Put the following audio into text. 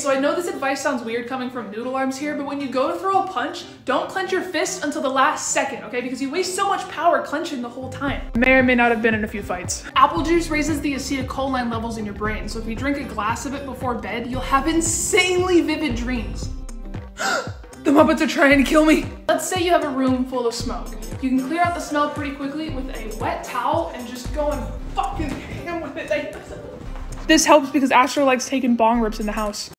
so I know this advice sounds weird coming from Noodle Arms here, but when you go to throw a punch, don't clench your fist until the last second, okay? Because you waste so much power clenching the whole time. May or may not have been in a few fights. Apple juice raises the acetylcholine levels in your brain, so if you drink a glass of it before bed, you'll have insanely vivid dreams. The Muppets are trying to kill me. Let's say you have a room full of smoke. You can clear out the smell pretty quickly with a wet towel and just go and fucking ham with it. This helps because Astro likes taking bong rips in the house.